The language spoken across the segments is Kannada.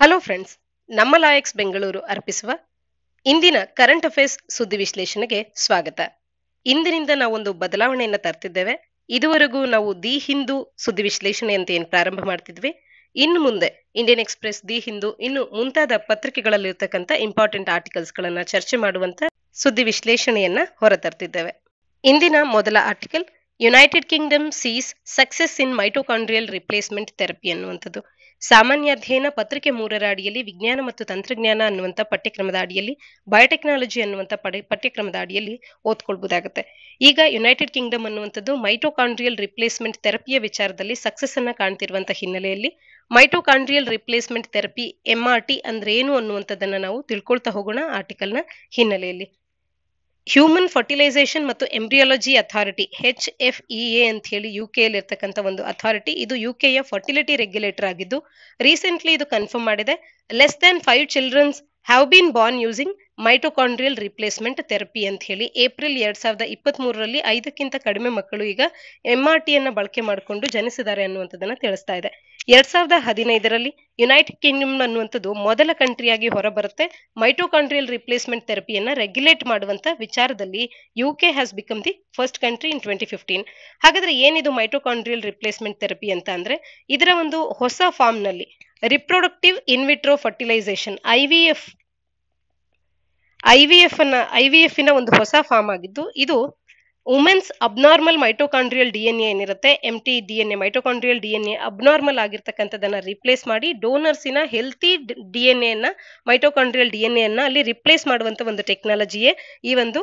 ಹಲೋ ಫ್ರೆಂಡ್ಸ್ ನಮ್ಮ ಲಾಯಕ್ಸ್ ಬೆಂಗಳೂರು ಅರ್ಪಿಸುವ ಇಂದಿನ ಕರೆಂಟ್ ಅಫೇರ್ಸ್ ಸುದ್ದಿ ವಿಶ್ಲೇಷಣೆಗೆ ಸ್ವಾಗತ. ಇಂದಿನಿಂದ ನಾವೊಂದು ಬದಲಾವಣೆಯನ್ನು ತರ್ತಿದ್ದೇವೆ. ಇದುವರೆಗೂ ನಾವು ದಿ ಹಿಂದೂ ಸುದ್ದಿ ವಿಶ್ಲೇಷಣೆ ಅಂತ ಏನು ಪ್ರಾರಂಭ ಮಾಡ್ತಿದ್ವಿ. ಇನ್ನು ಮುಂದೆ ಇಂಡಿಯನ್ ಎಕ್ಸ್ಪ್ರೆಸ್ ದಿ ಹಿಂದೂ ಇನ್ನು ಮುಂತಾದ ಪತ್ರಿಕೆಗಳಲ್ಲಿರ್ತಕ್ಕಂಥ ಇಂಪಾರ್ಟೆಂಟ್ ಆರ್ಟಿಕಲ್ಸ್ ಗಳನ್ನ ಚರ್ಚೆ ಮಾಡುವಂತ ಸುದ್ದಿ ವಿಶ್ಲೇಷಣೆಯನ್ನ ಹೊರತರ್ತಿದ್ದೇವೆ. ಇಂದಿನ ಮೊದಲ article United Kingdom sees success in mitochondrial replacement therapy ಅನ್ನುವಂಥದ್ದು ಸಾಮಾನ್ಯ ಅಧ್ಯಯನ ಪತ್ರಿಕೆ ಮೂರರ ಅಡಿಯಲ್ಲಿ ವಿಜ್ಞಾನ ಮತ್ತು ತಂತ್ರಜ್ಞಾನ ಅನ್ನುವಂಥ ಪಠ್ಯಕ್ರಮದ ಅಡಿಯಲ್ಲಿ ಬಯೋಟೆಕ್ನಾಲಜಿ ಅನ್ನುವಂಥ ಪಡೆ, ಪಠ್ಯಕ್ರಮದ ಅಡಿಯಲ್ಲಿ ಓದ್ಕೊಳ್ಬಹುದಾಗುತ್ತೆ. ಈಗ ಯುನೈಟೆಡ್ ಕಿಂಗ್ಡಮ್ ಅನ್ನುವಂಥದ್ದು ಮೈಟೋಕಾಂಡ್ರಿಯಲ್ ರಿಪ್ಲೇಸ್ಮೆಂಟ್ ಥೆರಪಿಯ ವಿಚಾರದಲ್ಲಿ ಸಕ್ಸಸ್ ಅನ್ನ ಕಾಣ್ತಿರುವಂತಹ ಹಿನ್ನೆಲೆಯಲ್ಲಿ mitochondrial replacement therapy M R T ಅಂದ್ರೆ ಏನು ಅನ್ನುವಂಥದ್ದನ್ನ ನಾವು ತಿಳ್ಕೊಳ್ತಾ ಹೋಗೋಣ ಆರ್ಟಿಕಲ್ನ ಹಿನ್ನೆಲೆಯಲ್ಲಿ. ಹ್ಯೂಮನ್ ಫರ್ಟಿಲೈಸೇಷನ್ ಮತ್ತು embryology authority H F E A ಅಂತ ಹೇಳಿ ಯು ಕೆ ಇರ್ತಕ್ಕಂಥ ಒಂದು ಅಥಾರಿಟಿ ಇದು ಯು ಕೆಯ ಫರ್ಟಿಲಿಟಿ ರೆಗ್ಯುಲೇಟರ್ ಆಗಿದ್ದು ರೀಸೆಂಟ್ಲಿ ಇದು ಕನ್ಫರ್ಮ್ ಮಾಡಿದೆ. Less than five childrens have been born using mitochondrial replacement therapy ಅಂತ ಹೇಳಿ ಏಪ್ರಿಲ್ ಎರಡ್ ಸಾವಿರದ ಇಪ್ಪತ್ತ್ ಮೂರರಲ್ಲಿ ಐದಕ್ಕಿಂತ ಕಡಿಮೆ ಮಕ್ಕಳು ಈಗ ಎಂ ಆರ್ ಟಿಯನ್ನ ಬಳಕೆ ಮಾಡಿಕೊಂಡು ಜನಿಸಿದ್ದಾರೆ ಅನ್ನುವಂಥದ್ದನ್ನ ತಿಳಿಸ್ತಾ ಇದೆ. ಎರಡ್ ಸಾವಿರದ ಹದಿನೈದರಲ್ಲಿ ಯುನೈಟೆಡ್ ಕಿಂಗ್ಡಮ್ ಅನ್ನುವಂಥದ್ದು ಮೊದಲ ಕಂಟ್ರಿಯಾಗಿ ಹೊರಬರುತ್ತೆ. ಮೈಟೋಕಾಂಡ್ರಿಯಲ್ ರಿಪ್ಲೇಸ್ಮೆಂಟ್ ಥೆರಪಿಯನ್ನ ರೆಗ್ಯುಲೇಟ್ ಮಾಡುವಂತ ವಿಚಾರದಲ್ಲಿ U K has become the first country in twenty fifteen ಹಾಗಾದ್ರೆ ಏನಿದು ಮೈಟೋಕಾಂಡ್ರಿಯಲ್ ರಿಪ್ಲೇಸ್ಮೆಂಟ್ ಥೆರಪಿ ಅಂತ ಅಂದ್ರೆ ಇದರ ಒಂದು ಹೊಸ ಫಾರ್ಮ್ನಲ್ಲಿ reproductive in vitro fertilisation I V F I V F ಅನ್ನ ಐ ವಿ ಎಫ್ನ ಒಂದು ಹೊಸ ಫಾರ್ಮ್ ಆಗಿದ್ದು, ಇದು women's abnormal mitochondrial D N ಏನಿರುತ್ತೆ M T D N A mitochondrial D N A abnormal ಆಗಿರ್ತಕ್ಕಂಥದನ್ನ replace ಮಾಡಿ ಡೋನರ್ಸಿನ ಹೆಲ್ತಿ ಡಿ ಎನ್ ಎನ್ನ ಮೈಟೋಕಾಂಡ್ರಿಯಲ್ ಡಿ ಎನ್ ಎನ್ನ ಅಲ್ಲಿ ರಿಪ್ಲೇಸ್ ಮಾಡುವಂತ ಒಂದು ಟೆಕ್ನಾಲಜಿಯೇ ಈ ಒಂದು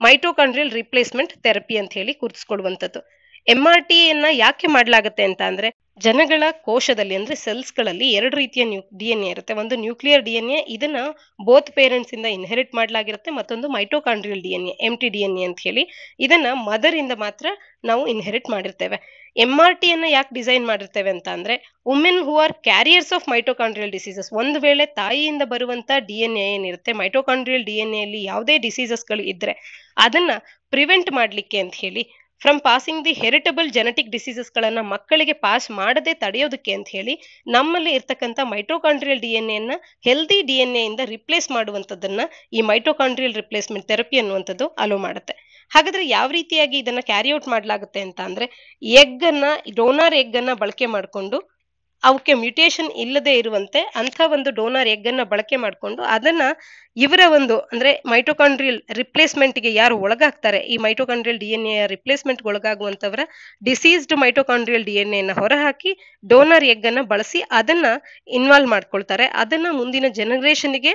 ಮೈಟೋಕಾಂಡ್ರಿಯಲ್ ರಿಪ್ಲೇಸ್ಮೆಂಟ್ ಥೆರಪಿ ಅಂತ ಹೇಳಿ ಗುರುತಿಸ್ಕೊಳ್ಳುವಂಥದ್ದು ಎಂ ಆರ್ ಟಿ ಯನ್ನ ಯಾಕೆ ಮಾಡಲಾಗುತ್ತೆ ಅಂತ ಅಂದ್ರೆ ಜನಗಳ ಕೋಶದಲ್ಲಿ ಅಂದ್ರೆ ಸೆಲ್ಸ್ಗಳಲ್ಲಿ ಎರಡು ರೀತಿಯ ನ್ಯೂ ಡಿ ಎನ್ ಎ ಇರುತ್ತೆ. ಒಂದು ನ್ಯೂಕ್ಲಿಯರ್ ಡಿ ಎನ್ ಎ ಇದನ್ನ ಬೋತ್ ಪೇರೆಂಟ್ಸ್ ಇಂದ ಇನ್ಹೆರಿಟ್ ಮಾಡಲಾಗಿರುತ್ತೆ. ಮತ್ತೊಂದು mitochondrial D N A M T D N A ಅಂತ ಹೇಳಿ ಇದನ್ನ ಮದರ್ ಇಂದ ಮಾತ್ರ ನಾವು ಇನ್ಹೆರಿಟ್ ಮಾಡಿರ್ತೇವೆ. ಎಂ ಆರ್ ಟಿ ಅನ್ನ ಯಾಕೆ ಡಿಸೈನ್ ಮಾಡಿರ್ತೇವೆ ಅಂತ ಅಂದ್ರೆ women who are carriers of mitochondrial diseases ಒಂದು ವೇಳೆ ತಾಯಿಯಿಂದ ಬರುವಂತ ಡಿ ಎನ್ ಎ ಏನಿರುತ್ತೆ ಮೈಟೋಕಾಂಡ್ರಿಯಲ್ ಡಿ ಎನ್ ಎಲ್ಲಿ ಯಾವುದೇ ಡಿಸೀಸಸ್ಗಳು ಇದ್ರೆ ಅದನ್ನ ಪ್ರಿವೆಂಟ್ ಮಾಡ್ಲಿಕ್ಕೆ ಅಂತ ಹೇಳಿ from passing the heritable genetic diseases ಗಳನ್ನ ಮಕ್ಕಳಿಗೆ ಪಾಸ್ ಮಾಡದೆ ತಡೆಯೋದಕ್ಕೆ ಅಂತ ಹೇಳಿ ನಮ್ಮಲ್ಲಿ ಇರ್ತಕ್ಕಂಥ ಮೈಟ್ರೋಕಾಂಡ್ರಿಯಲ್ ಡಿ ಎನ್ ಎನ್ನ ಹೆಲ್ದಿ ಡಿ ಎನ್ ಎ ಇಂದ ರಿಪ್ಲೇಸ್ ಮಾಡುವಂಥದ್ದನ್ನ ಈ ಮೈಟ್ರೋಕಾಂಡ್ರಿಯಲ್ ರಿಪ್ಲೇಸ್ಮೆಂಟ್ ಥೆರಪಿ ಅನ್ನುವಂಥದ್ದು ಅಲೋ ಮಾಡುತ್ತೆ. ಹಾಗಾದ್ರೆ ಯಾವ ರೀತಿಯಾಗಿ ಇದನ್ನ ಕ್ಯಾರಿ ಔಟ್ ಮಾಡಲಾಗುತ್ತೆ ಅಂತ ಅಂದ್ರೆ ಎಗ್ ಅನ್ನ ಡೋನಾರ್ ಎಗ್ ಅನ್ನ ಬಳಕೆ ಮಾಡಿಕೊಂಡು ಅವಕ್ಕೆ ಮ್ಯುಟೇಷನ್ ಇಲ್ಲದೆ ಇರುವಂತೆ ಅಂಥ ಒಂದು ಡೋನರ್ ಎಗ್ ಅನ್ನ ಬಳಕೆ ಮಾಡಿಕೊಂಡು ಅದನ್ನ ಇವರ ಒಂದು ಅಂದ್ರೆ ಮೈಟೋಕಾಂಡ್ರಿಯಲ್ ರಿಪ್ಲೇಸ್ಮೆಂಟ್ಗೆ ಯಾರು ಒಳಗಾಗ್ತಾರೆ, ಈ mitochondrial D N A replacement ಒಳಗಾಗುವಂತವರ diseased mitochondrial D N ಎನ ಹೊರಹಾಕಿ ಡೋನರ್ ಎಗ್ ಅನ್ನ ಬಳಸಿ ಅದನ್ನ ಇನ್ವಾಲ್ವ್ ಮಾಡ್ಕೊಳ್ತಾರೆ. ಅದನ್ನ ಮುಂದಿನ ಜನರೇಷನ್ಗೆ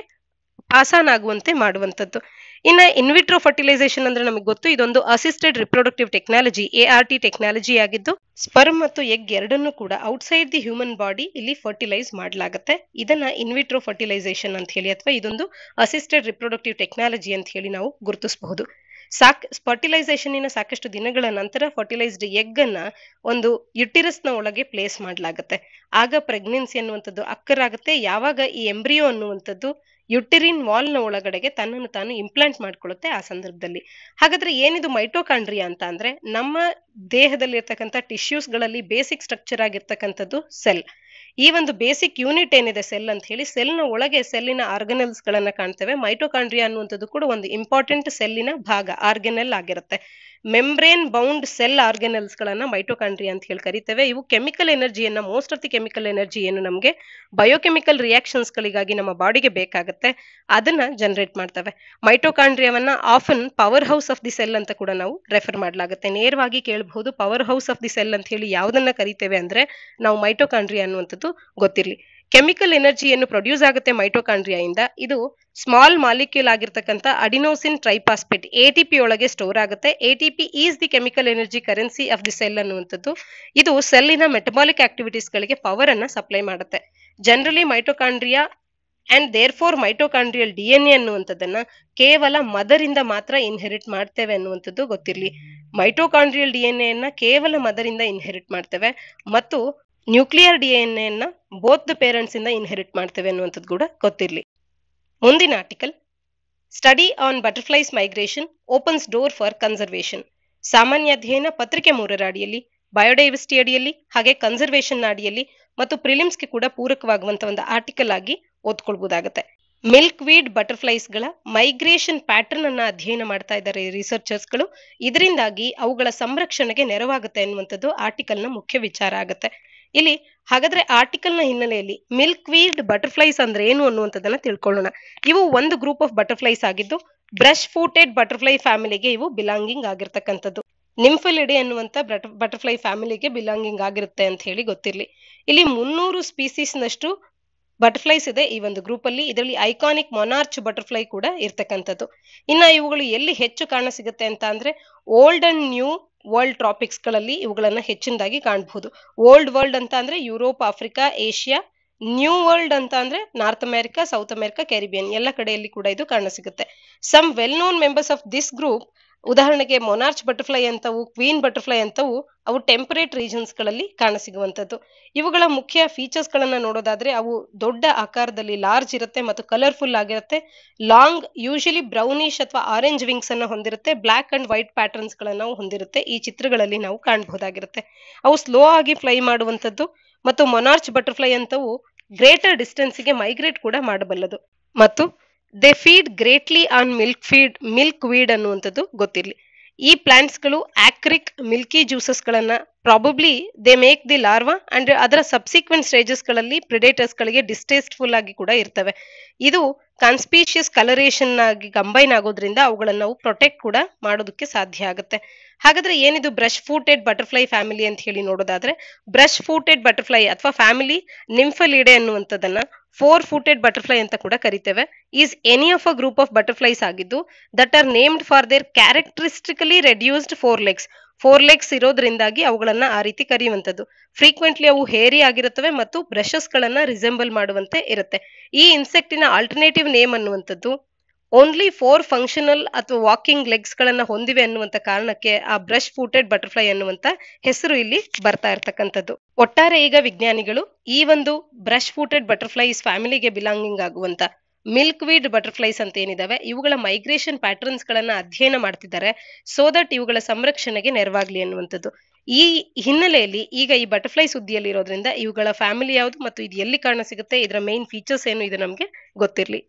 ಆಸಾನ್ ಆಗುವಂತೆ ಮಾಡುವಂಥದ್ದು. ಇನ್ನ ಇನ್ವಿಟ್ರೋ ಫರ್ಟಿಲೈಸೇಷನ್ ಅಂದ್ರೆ ನಮಗೆ ಗೊತ್ತು, ಇದೊಂದು assisted reproductive technology A R T technology ಆಗಿದ್ದು ಸ್ಪರ್ಮ್ ಮತ್ತು ಎಗ್ ಎರಡನ್ನೂ ಕೂಡ ಔಟ್ಸೈಡ್ ದಿ ಹ್ಯೂಮನ್ ಬಾಡಿ ಇಲ್ಲಿ ಫರ್ಟಿಲೈಸ್ ಮಾಡಲಾಗುತ್ತೆ. ಇದನ್ನ ಇನ್ವಿಟ್ರೋ ಫರ್ಟಿಲೈಸೇಷನ್ ಅಂತ ಹೇಳಿ ಅಥವಾ ಇದೊಂದು ಅಸಿಸ್ಟೆಡ್ ರಿಪ್ರೊಡಕ್ಟಿವ್ ಟೆಕ್ನಾಲಜಿ ಅಂತ ಹೇಳಿ ನಾವು ಗುರುತಿಸಬಹುದು. ಸಾಕ್ ಫರ್ಟಿಲೈಸೇಷನ್ನಿನ ಸಾಕಷ್ಟು ದಿನಗಳ ನಂತರ ಫರ್ಟಿಲೈಸ್ಡ್ ಎಗ್ ಅನ್ನ ಒಂದು ಯುಟಿರಸ್ನ ಒಳಗೆ ಪ್ಲೇಸ್ ಮಾಡಲಾಗುತ್ತೆ. ಆಗ ಪ್ರೆಗ್ನೆನ್ಸಿ ಅನ್ನುವಂಥದ್ದು ಅಕ್ಕರಾಗುತ್ತೆ. ಯಾವಾಗ ಈ ಎಂಬ್ರಿಯೋ ಅನ್ನುವಂಥದ್ದು ಯುಟಿರಿನ್ ವಾಲ್ನ ಒಳಗಡೆಗೆ ತನ್ನನ್ನು ತಾನು ಇಂಪ್ಲಾಂಟ್ ಮಾಡ್ಕೊಳ್ಳುತ್ತೆ ಆ ಸಂದರ್ಭದಲ್ಲಿ. ಹಾಗಾದ್ರೆ ಏನಿದು ಮೈಟೋಕಾಂಡ್ರಿಯಾ ಅಂತ ಅಂದ್ರೆ ನಮ್ಮ ದೇಹದಲ್ಲಿ ಇರ್ತಕ್ಕಂಥ ಟಿಶ್ಯೂಸ್ಗಳಲ್ಲಿ ಬೇಸಿಕ್ ಸ್ಟ್ರಕ್ಚರ್ ಆಗಿರ್ತಕ್ಕಂಥದ್ದು ಸೆಲ್ ಈ ಒಂದು ಬೇಸಿಕ್ ಯೂನಿಟ್ ಏನಿದೆ ಸೆಲ್ ಅಂತ ಹೇಳಿ ಸೆಲ್ನ ಒಳಗೆ ಸೆಲ್ಲಿನ ಆರ್ಗನಲ್ಸ್ ಗಳನ್ನ ಕಾಣ್ತೇವೆ. ಮೈಟೋಕಾಂಡ್ರಿಯಾ ಅನ್ನುವಂಥದ್ದು ಕೂಡ ಒಂದು ಇಂಪಾರ್ಟೆಂಟ್ ಸೆಲ್ಲಿನ ಭಾಗ ಆರ್ಗನಲ್ ಆಗಿರುತ್ತೆ. ಮೆಂಬ್ರೇನ್ ಬೌಂಡ್ ಸೆಲ್ ಆರ್ಗನಲ್ಸ್ ಗಳನ್ನ ಮೈಟೋಕಾಂಡ್ರಿಯಾ ಅಂತ ಹೇಳಿ ಕರಿತೇವೆ. ಇವು chemical ಎನರ್ಜಿಯನ್ನ most of the chemical energy ಏನು ನಮಗೆ ಬಯೋಕೆಮಿಕಲ್ ರಿಯಾಕ್ಷನ್ಸ್ ಗಳಿಗಾಗಿ ನಮ್ಮ ಬಾಡಿಗೆ ಬೇಕಾಗುತ್ತೆ. ಅದನ್ನ ಜನರೇಟ್ ಮಾಡ್ತವೆ. ಮೈಟೋಕಾಂಡ್ರಿಯಾವನ್ನ often powerhouse of the cell ಅಂತ ಕೂಡ ನಾವು ರೆಫರ್ ಮಾಡಲಾಗುತ್ತೆ. ನೇರವಾಗಿ ಕೇಳಬಹುದು powerhouse of the cell ಅಂತ ಹೇಳಿ ಯಾವುದನ್ನ ಕರಿತೇವೆ ಅಂದ್ರೆ ನಾವು ಮೈಟೋಕಾಂಡ್ರಿಯಾ ಅನ್ನುವಂಥದ್ದು ಗೊತ್ತಿರಲಿ. ಕೆಮಿಕಲ್ ಎನರ್ಜಿಯನ್ನು ಪ್ರೊಡ್ಯೂಸ್ ಆಗುತ್ತೆ ಮೈಟೋಕಾಂಡ್ರಿಯಾ ಇಂದ ಸ್ಮಾಲ್ ಮಾಲಿಕ್ಯೂಲ್ ಆಗಿರ್ತಕ್ಕಂಥ adenosine triphosphate, A T P ಒಳಗೆ ಸ್ಟೋರ್ ಆಗುತ್ತೆ. A T P is the chemical energy currency of the cell ಅನ್ನುವಂಥದ್ದು. ಇದು ಸೆಲ್ಲಿನ ಮೆಟಬಾಲಿಕ್ ಆಕ್ಟಿವಿಟೀಸ್ ಗಳಿಗೆ ಪವರ್ ಅನ್ನ ಸಪ್ಲೈ ಮಾಡುತ್ತೆ. Generally mitochondria and therefore mitochondrial D N A ಅನ್ನುವಂಥದ್ದನ್ನ ಕೇವಲ ಮದರಿಂದ ಮಾತ್ರ ಇನ್ಹೆರಿಟ್ ಮಾಡ್ತೇವೆ ಅನ್ನುವಂಥದ್ದು ಗೊತ್ತಿರಲಿ. ಮೈಟೋಕಾಂಡ್ರಿಯಲ್ ಡಿ ಎನ್ ಎನ್ನ ಕೇವಲ ಮದರಿಂದ ಇನ್ಹೆರಿಟ್ ಮಾಡ್ತೇವೆ. ಮತ್ತು ನ್ಯೂಕ್ಲಿಯರ್ ಡಿ ಎನ್ ಎನ್ನ ಬೋತ್ ದ ಪೇರೆಂಟ್ಸ್ ಇಂದ ಇನ್ಹೆರಿಟ್ ಮಾಡ್ತೇವೆ ಅನ್ನುವಂಥದ್ದು ಕೂಡ ಗೊತ್ತಿರಲಿ. ಮುಂದಿನ article study on butterflies migration opens door for conservation ಸಾಮಾನ್ಯ ಅಧ್ಯಯನ ಪತ್ರಿಕೆ ಮೂರರ ಅಡಿಯಲ್ಲಿ ಬಯೋಡೈವರ್ಸಿಟಿ ಅಡಿಯಲ್ಲಿ, ಹಾಗೆ ಕನ್ಸರ್ವೇಷನ್ ಅಡಿಯಲ್ಲಿ ಮತ್ತು ಪ್ರಿಲಿಮ್ಸ್ಗೆ ಕೂಡ ಪೂರಕವಾಗುವಂತ ಒಂದು ಆರ್ಟಿಕಲ್ ಆಗಿ ಓದ್ಕೊಳ್ಬಹುದಾಗುತ್ತೆ ಮಿಲ್ಕ್ ವೀಡ್ ಬಟರ್ಫ್ಲೈಸ್ಗಳ ಮೈಗ್ರೇಷನ್ ಪ್ಯಾಟರ್ನ್ ಅನ್ನ ಅಧ್ಯಯನ ಮಾಡ್ತಾ ಇದ್ದಾರೆ ರಿಸರ್ಚರ್ಸ್ಗಳು ಇದರಿಂದಾಗಿ ಅವುಗಳ ಸಂರಕ್ಷಣೆಗೆ ನೆರವಾಗುತ್ತೆ ಅನ್ನುವಂಥದ್ದು ಆರ್ಟಿಕಲ್ನ ಮುಖ್ಯ ವಿಚಾರ ಆಗುತ್ತೆ. ಇಲ್ಲಿ ಹಾಗಾದ್ರೆ ಆರ್ಟಿಕಲ್ನ ಹಿನ್ನೆಲೆಯಲ್ಲಿ ಮಿಲ್ಕ್ ವೀಡ್ ಬಟರ್ಫ್ಲೈಸ್ ಅಂದ್ರೆ ಏನು ಅನ್ನುವಂಥದ್ದನ್ನ ತಿಳ್ಕೊಳ್ಳೋಣ. ಇವು ಒಂದು ಗ್ರೂಪ್ ಆಫ್ ಬಟರ್ಫ್ಲೈಸ್ ಆಗಿದ್ದು ಬ್ರಷ್ ಫೂಟೆಡ್ ಬಟರ್ಫ್ಲೈ ಫ್ಯಾಮಿಲಿಗೆ ಇವು ಬಿಲಾಂಗಿಂಗ್ ಆಗಿರ್ತಕ್ಕಂಥದ್ದು. ನಿಂಫಲಿಡೆ ಅನ್ನುವಂತ ಬಟರ್ಫ್ಲೈ ಫ್ಯಾಮಿಲಿಗೆ ಬಿಲಾಂಗಿಂಗ್ ಆಗಿರುತ್ತೆ ಅಂತ ಹೇಳಿ ಗೊತ್ತಿರ್ಲಿ. ಇಲ್ಲಿ ಮುನ್ನೂರು ಸ್ಪೀಸೀಸ್ ನಷ್ಟು ಬಟರ್ಫ್ಲೈಸ್ ಇದೆ ಈ ಒಂದು ಗ್ರೂಪ್ ಅಲ್ಲಿ. ಇದರಲ್ಲಿ ಐಕಾನಿಕ್ ಮೊನಾರ್ಚ್ ಬಟರ್ಫ್ಲೈ ಕೂಡ ಇರ್ತಕ್ಕಂಥದ್ದು. ಇನ್ನ ಇವುಗಳು ಎಲ್ಲಿ ಹೆಚ್ಚು ಕಾಣ ಸಿಗುತ್ತೆ ಅಂತ ಅಂದ್ರೆ ಓಲ್ಡ್ ಅಂಡ್ ನ್ಯೂ ವರ್ಲ್ಡ್ ಟ್ರಾಪಿಕ್ಸ್ಗಳಲ್ಲಿ ಇವುಗಳನ್ನ ಹೆಚ್ಚಿನದಾಗಿ ಕಾಣಬಹುದು ಓಲ್ಡ್ ವರ್ಲ್ಡ್ ಅಂತ ಅಂದ್ರೆ Europe Africa Asia new world ಅಂತ ಅಂದ್ರೆ North America South America Caribbean ಎಲ್ಲ ಕಡೆಯಲ್ಲಿ ಕೂಡ ಇದು ಕಾಣಸಿಗುತ್ತೆ some well known members of this group ಉದಾಹರಣೆಗೆ ಮೊನಾರ್ಚ್ ಬಟರ್ಫ್ಲೈ ಅಂತವು ಕ್ವೀನ್ ಬಟರ್ಫ್ಲೈ ಅಂತವು, ಅವು ಟೆಂಪರೇಟ್ ರೀಜನ್ಸ್ಗಳಲ್ಲಿ ಕಾಣಸಿಗುವಂತದ್ದು. ಇವುಗಳ ಮುಖ್ಯ ಫೀಚರ್ಸ್ ಗಳನ್ನ ನೋಡೋದಾದ್ರೆ ಅವು ದೊಡ್ಡ ಆಕಾರದಲ್ಲಿ ಲಾರ್ಜ್ ಇರುತ್ತೆ ಮತ್ತು ಕಲರ್ಫುಲ್ ಆಗಿರುತ್ತೆ. ಲಾಂಗ್ ಯೂಶಲಿ ಬ್ರೌನಿಶ್ ಅಥವಾ ಆರೆಂಜ್ ವಿಂಗ್ಸ್ ಅನ್ನ ಹೊಂದಿರುತ್ತೆ. ಬ್ಲಾಕ್ ಅಂಡ್ ವೈಟ್ ಪ್ಯಾಟರ್ನ್ಸ್ ಗಳನ್ನ ಹೊಂದಿರುತ್ತೆ. ಈ ಚಿತ್ರಗಳಲ್ಲಿ ನಾವು ಕಾಣಬಹುದಾಗಿರುತ್ತೆ. ಅವು ಸ್ಲೋ ಆಗಿ ಫ್ಲೈ ಮಾಡುವಂತದ್ದು ಮತ್ತು ಮೊನಾರ್ಚ್ ಬಟರ್ಫ್ಲೈ ಅಂತವು ಗ್ರೇಟರ್ ಡಿಸ್ಟೆನ್ಸ್ಗೆ ಮೈಗ್ರೇಟ್ ಕೂಡ ಮಾಡಬಲ್ಲದು. ಮತ್ತು they feed greatly on milk feed milkweed ಅನ್ನುವಂಥದ್ದು ಗೊತ್ತಿರಲಿ. ಈ ಪ್ಲಾಂಟ್ಸ್ಗಳು ಆಕ್ರಿಕ್ ಮಿಲ್ಕಿ ಜ್ಯೂಸಸ್ ಗಳನ್ನ probably they make the larva and ಅದರ ಸಬ್ಸಿಕ್ವೆಂಟ್ ಸ್ಟೇಜಸ್ಗಳಲ್ಲಿ ಪ್ರಿಡೇಟರ್ಸ್ಗಳಿಗೆ ಪ್ರಿಡೇಟರ್ಸ್ ಗಳಿಗೆ ಡಿಸ್ಟೇಸ್ಟ್ಫುಲ್ ಆಗಿ ಕೂಡ ಇರ್ತವೆ. ಇದು ಕಾನ್ಸ್ಪೀಷಿಯಸ್ ಕಲರೇಷನ್ ಆಗಿ ಕಂಬೈನ್ ಆಗೋದ್ರಿಂದ ಅವುಗಳನ್ನು ನಾವು ಪ್ರೊಟೆಕ್ಟ್ ಕೂಡ ಮಾಡೋದಕ್ಕೆ ಸಾಧ್ಯ ಆಗುತ್ತೆ. ಹಾಗಾದ್ರೆ ಏನಿದು ಬ್ರಷ್ ಫೂಟೆಡ್ ಬಟರ್ಫ್ಲೈ ಫ್ಯಾಮಿಲಿ ಅಂತ ಹೇಳಿ ನೋಡೋದಾದ್ರೆ ಬ್ರಷ್ ಫೂಟೆಡ್ ಬಟರ್ಫ್ಲೈ ಅಥವಾ ಫ್ಯಾಮಿಲಿ ನಿಂಫಲಿಡೆ ಅನ್ನುವಂಥದ್ದನ್ನ ಫೋರ್ ಫೂಟೆಡ್ ಬಟರ್ಫ್ಲೈ ಅಂತ ಕೂಡ ಕರಿತೇವೆ. Is any of a group of butterflies ಆಗಿದ್ದು that are named for their characteristically reduced four legs four legs ಇರೋದ್ರಿಂದಾಗಿ ಅವುಗಳನ್ನ ಆ ರೀತಿ ಕರೆಯುವಂಥದ್ದು. ಫ್ರೀಕ್ವೆಂಟ್ಲಿ ಅವು ಹೇರಿ ಆಗಿರುತ್ತವೆ ಮತ್ತು ಬ್ರಷಸ್ ಗಳನ್ನ ರಿಸೆಂಬಲ್ ಮಾಡುವಂತೆ ಇರುತ್ತೆ. ಈ ಇನ್ಸೆಕ್ಟಿನ ಆಲ್ಟರ್ನೇಟಿವ್ ನೇಮ್ ಅನ್ನುವಂಥದ್ದು ಓನ್ಲಿ ಫೋರ್ ಫಂಕ್ಷನಲ್ ಅಥವಾ ವಾಕಿಂಗ್ ಲೆಗ್ಸ್ ಗಳನ್ನ ಹೊಂದಿವೆ ಅನ್ನುವಂತ ಕಾರಣಕ್ಕೆ ಆ ಬ್ರಷ್ ಫೂಟೆಡ್ ಬಟರ್ಫ್ಲೈ ಅನ್ನುವಂತ ಹೆಸರು ಇಲ್ಲಿ ಬರ್ತಾ ಇರ್ತಕ್ಕಂಥದ್ದು. ಒಟ್ಟಾರೆ ಈಗ ವಿಜ್ಞಾನಿಗಳು ಈ ಒಂದು ಬ್ರಷ್ ಫೂಟೆಡ್ ಬಟರ್ಫ್ಲೈಸ್ ಫ್ಯಾಮಿಲಿಗೆ ಬಿಲಾಂಗಿಂಗ್ ಆಗುವಂತ ಮಿಲ್ಕ್ ವೀಡ್ ಬಟರ್ಫ್ಲೈಸ್ ಅಂತ ಏನಿದಾವೆ, ಇವುಗಳ ಮೈಗ್ರೇಷನ್ ಪ್ಯಾಟರ್ನ್ಸ್ ಗಳನ್ನ ಅಧ್ಯಯನ ಮಾಡ್ತಿದ್ದಾರೆ ಸೋ ದಟ್ ಇವುಗಳ ಸಂರಕ್ಷಣೆಗೆ ನೆರವಾಗ್ಲಿ ಅನ್ನುವಂಥದ್ದು. ಈ ಹಿನ್ನೆಲೆಯಲ್ಲಿ ಈಗ ಈ ಬಟರ್ಫ್ಲೈ ಸುದ್ದಿಯಲ್ಲಿ ಇರೋದ್ರಿಂದ ಇವುಗಳ ಫ್ಯಾಮಿಲಿ ಯಾವುದು ಮತ್ತು ಇದು ಎಲ್ಲಿ ಕಾಣ ಸಿಗುತ್ತೆ, ಇದರ ಮೇನ್ ಫೀಚರ್ಸ್ ಏನು ಇದು ನಮಗೆ ಗೊತ್ತಿರಲಿ.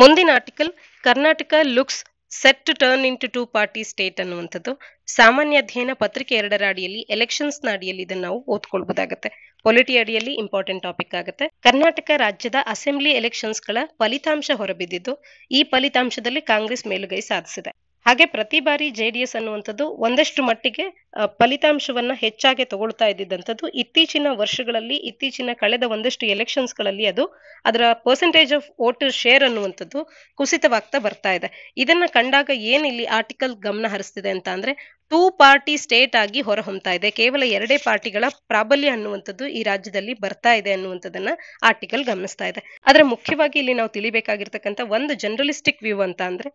ಮುಂದಿನ article Karnataka looks set to turn into two party state ಅನ್ನುವಂಥದ್ದು. ಸಾಮಾನ್ಯ ಅಧ್ಯಯನ ಪತ್ರಿಕೆ ಎರಡರ ಅಡಿಯಲ್ಲಿ ಎಲೆಕ್ಷನ್ಸ್ನ ಅಡಿಯಲ್ಲಿ ಇದನ್ನ ನಾವು ಓದ್ಕೊಳ್ಬಹುದಾಗತ್ತೆ ಪೊಲಿಟಿ ಅಡಿಯಲ್ಲಿ ಇಂಪಾರ್ಟೆಂಟ್ ಟಾಪಿಕ್ ಆಗುತ್ತೆ. ಕರ್ನಾಟಕ ರಾಜ್ಯದ ಅಸೆಂಬ್ಲಿ ಎಲೆಕ್ಷನ್ಸ್ಗಳ ಫಲಿತಾಂಶ ಹೊರಬಿದ್ದಿದ್ದು, ಈ ಫಲಿತಾಂಶದಲ್ಲಿ ಕಾಂಗ್ರೆಸ್ ಮೇಲುಗೈ ಸಾಧಿಸಿದೆ. ಹಾಗೆ ಪ್ರತಿ ಬಾರಿ ಜೆಡಿಎಸ್ ಅನ್ನುವಂಥದ್ದು ಒಂದಷ್ಟು ಮಟ್ಟಿಗೆ ಫಲಿತಾಂಶವನ್ನ ಹೆಚ್ಚಾಗಿ ತಗೊಳ್ತಾ ಇದ್ದಿದ್ದಂಥದ್ದು ಇತ್ತೀಚಿನ ವರ್ಷಗಳಲ್ಲಿ, ಇತ್ತೀಚಿನ ಕಳೆದ ಒಂದಷ್ಟು ಎಲೆಕ್ಷನ್ಸ್ಗಳಲ್ಲಿ ಅದು ಅದರ ಪರ್ಸೆಂಟೇಜ್ ಆಫ್ ವೋಟರ್ ಶೇರ್ ಅನ್ನುವಂಥದ್ದು ಕುಸಿತವಾಗ್ತಾ ಬರ್ತಾ ಇದೆ. ಇದನ್ನ ಕಂಡಾಗ ಏನ್ ಆರ್ಟಿಕಲ್ ಗಮನ ಹರಿಸ್ತಿದೆ ಅಂತ ಅಂದ್ರೆ ಟೂ ಪಾರ್ಟಿ ಸ್ಟೇಟ್ ಆಗಿ ಹೊರಹೊಮ್ತಾ ಇದೆ. ಕೇವಲ ಎರಡೇ ಪಾರ್ಟಿಗಳ ಪ್ರಾಬಲ್ಯ ಅನ್ನುವಂಥದ್ದು ಈ ರಾಜ್ಯದಲ್ಲಿ ಬರ್ತಾ ಇದೆ ಅನ್ನುವಂಥದ್ದನ್ನ ಆರ್ಟಿಕಲ್ ಗಮನಿಸ್ತಾ ಇದೆ. ಆದ್ರೆ ಮುಖ್ಯವಾಗಿ ಇಲ್ಲಿ ನಾವು ತಿಳಿಬೇಕಾಗಿರ್ತಕ್ಕಂಥ ಒಂದು ಜನರಲಿಸ್ಟಿಕ್ ವ್ಯೂ ಅಂತ ಅಂದ್ರೆ